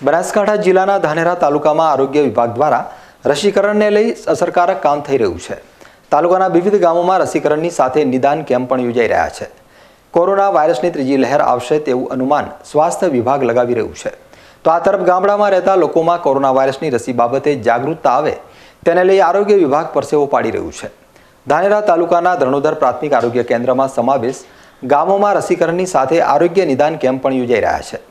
બનાસકાંઠા જિલ્લાના ધાનેરા તાલુકામાં આરોગ્ય વિભાગ દ્વારા રસીકરણને લઈ અસરકારક કામ થઈ રહ્યું છે. તાલુકાના વિવિધ ગામોમાં રસીકરણની સાથે નિદાન કેમ્પ પણ યોજાઈ રહ્યા છે. કોરોના વાયરસની ત્રીજી લહેર આવશે તેવું અનુમાન સ્વાસ્થ્ય વિભાગ લગાવી રહ્યું છે. તો આ તરફ ગામડામાં રહેતા લોકોમાં કોરોના વાયરસની રસી બાબતે જાગૃતતા આવે તેને લઈ આરોગ્ય વિભાગ પરસેવો પાડી રહ્યું છે. ધાનેરા તાલુકાના ધરણોધર પ્રાથમિક આરોગ્ય કેન્દ્રમાં સમાવેશ ગામોમાં રસીકરણની સાથે આરોગ્ય નિદાન કેમ્પ પણ યોજાઈ રહ્યા છે.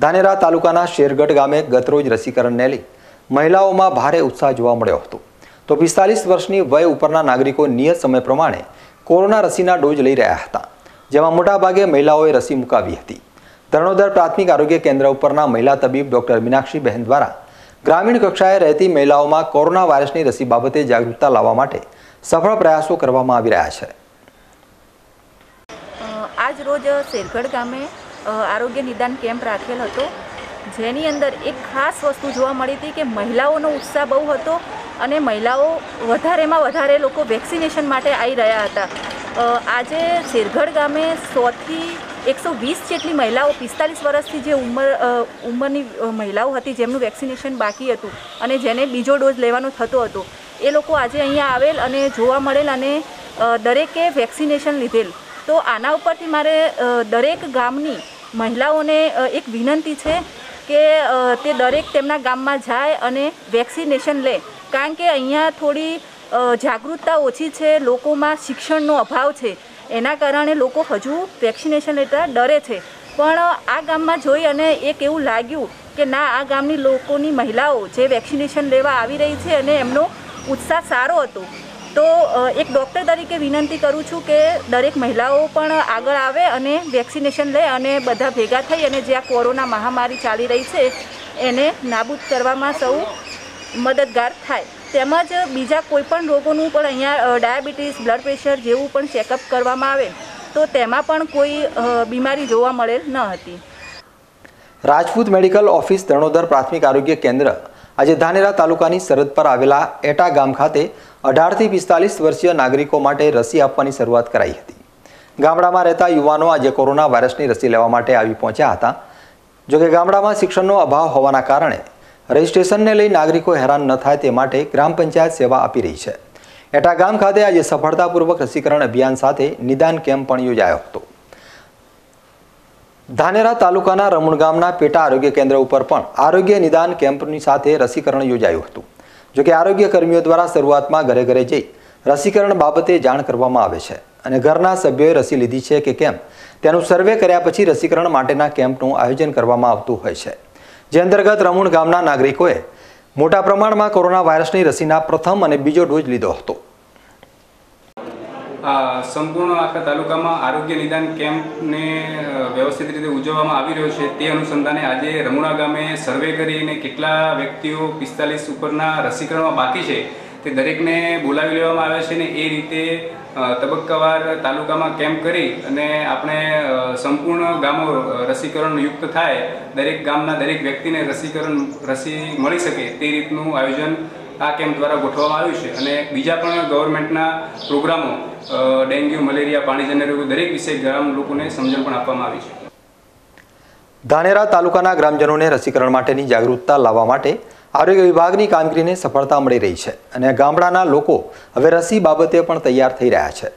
ધાનેરા તાલુકાના શેરગઢ ગામે ગતરોજ રસીકરણને લઈ મહિલાઓમાં ભારે ઉત્સાહ જોવા મળ્યો હતો. તો પિસ્તાલીસ વર્ષની વય ઉપરના નાગરિકો નિયત સમય પ્રમાણે કોરોના રસીના ડોઝ લઈ રહ્યા હતા, જેમાં મોટાભાગે મહિલાઓએ રસી મુકાવી હતી. ધરણોધર પ્રાથમિક આરોગ્ય કેન્દ્ર ઉપરના મહિલા તબીબ ડોક્ટર મીનાક્ષી બહેન દ્વારા ગ્રામીણ કક્ષાએ રહેતી મહિલાઓમાં કોરોના વાયરસની રસી બાબતે જાગૃતતા લાવવા માટે સફળ પ્રયાસો કરવામાં આવી રહ્યા છે. આજ રોજ શેરગઢ ગામે આરોગ્ય નિદાન કેમ્પ રાખેલ હતો, જેની અંદર એક ખાસ વસ્તુ જોવા મળી હતી કે મહિલાઓનો ઉત્સાહ બહુ હતો અને મહિલાઓ વધારેમાં વધારે લોકો વેક્સિનેશન માટે આવી રહ્યા હતા. આજે શેરગઢ ગામે સોથી એકસો વીસ જેટલી મહિલાઓ, પિસ્તાલીસ વર્ષથી જે ઉંમર ઉંમરની મહિલાઓ હતી જેમનું વેક્સિનેશન બાકી હતું અને જેને બીજો ડોઝ લેવાનો થતો હતો. એ લોકો આજે અહીંયા આવેલ અને જોવા મળેલ અને દરેકે વેક્સિનેશન લીધેલ. તો આના ઉપરથી મારે દરેક ગામની મહિલાઓને એક વિનંતી છે કે તે દરેક તેમના ગામમાં જાય અને વેક્સિનેશન લે. કારણ કે અહીંયા થોડી જાગૃતતા ઓછી છે, લોકોમાં શિક્ષણનો અભાવ છે. એના કારણે લોકો હજુ વેક્સિનેશન લેતા ડરે છે. પણ આ ગામમાં જોઈ અને એક એવું લાગ્યું કે ના, આ ગામની લોકોની મહિલાઓ જે વેક્સિનેશન લેવા આવી રહી છે અને એમનો ઉત્સાહ સારો હતો. તો એક ડૉક્ટર તરીકે વિનંતી કરું છું કે દરેક મહિલાઓ પણ આગળ આવે અને વેક્સિનેશન લે અને બધા ભેગા થઈ અને જે આ કોરોના મહામારી ચાલી રહી છે, એને નાબૂદ કરવામાં સૌ મદદગાર થાય. તેમજ બીજા કોઈપણ રોગોનું પણ અહીંયા ડાયાબિટીસ, બ્લડ પ્રેશર જેવું પણ ચેકઅપ કરવામાં આવે, તો તેમાં પણ કોઈ બીમારી જોવા મળેલ ન હતી. રાજપૂત મેડિકલ ઓફિસ ધરણોધર પ્રાથમિક આરોગ્ય કેન્દ્ર આજે ધાનેરા તાલુકાની સરહદ પર આવેલા એટા ગામ ખાતે અઢારથી પિસ્તાલીસ વર્ષીય નાગરિકો માટે રસી આપવાની શરૂઆત કરાઈ હતી. ગામડામાં રહેતા યુવાનો આજે કોરોના વાયરસની રસી લેવા માટે આવી પહોંચ્યા હતા. જોકે ગામડામાં શિક્ષણનો અભાવ હોવાના કારણે રજિસ્ટ્રેશનને લઈ નાગરિકો હેરાન ન થાય તે માટે ગ્રામ પંચાયત સેવા આપી રહી છે. એટા ગામ ખાતે આજે સફળતાપૂર્વક રસીકરણ અભિયાન સાથે નિદાન કેમ્પ પણ યોજાયો હતો. ધાનેરા તાલુકાના રમુણ ગામના પેટા આરોગ્ય કેન્દ્ર ઉપર પણ આરોગ્ય નિદાન કેમ્પની સાથે રસીકરણ યોજાયું હતું. જોકે આરોગ્ય કર્મીઓ દ્વારા શરૂઆતમાં ઘરે ઘરે જઈ રસીકરણ બાબતે જાણ કરવામાં આવે છે અને ઘરના સભ્યોએ રસી લીધી છે કે કેમ તેનું સર્વે કર્યા પછી રસીકરણ માટેના કેમ્પનું આયોજન કરવામાં આવતું હોય છે. જે અંતર્ગત રમુણ ગામના નાગરિકોએ મોટા પ્રમાણમાં કોરોના વાયરસની રસીના પ્રથમ અને બીજો ડોઝ લીધો હતો. સંપૂર્ણ આખા તાલુકામાં આરોગ્ય નિદાન કેમ્પને વ્યવસ્થિત રીતે ઉજવવામાં આવી રહ્યો છે તે અનુસંધાને આજે રમુણા ગામે સર્વે કરીને કેટલા વ્યક્તિઓ પિસ્તાલીસ ઉપરના રસીકરણમાં બાકી છે તે દરેકને બોલાવી લેવામાં આવે છે ને એ રીતે તબક્કાવાર તાલુકામાં કેમ્પ કરી અને આપણે સંપૂર્ણ ગામો રસીકરણ યુક્ત થાય, દરેક ગામના દરેક વ્યક્તિને રસીકરણ, રસી મળી શકે તે રીતનું આયોજન આ કેમ્પ દ્વારા ગોઠવવામાં આવ્યું છે અને બીજા પણ ગવર્મેન્ટના પ્રોગ્રામો ડેન્ગ્યુ, મલેરિયા પાણીજન્ય રોગો દરેક વિશે ગામ લોકોને સમજણ પણ આપવામાં આવી છે. ધાનેરા તાલુકાના ગ્રામજનોને રસીકરણ માટેની જાગૃતતા લાવવા માટે આરોગ્ય વિભાગની કામગીરીને સફળતા મળી રહી છે અને ગામડાના લોકો હવે રસી બાબતે પણ તૈયાર થઈ રહ્યા છે.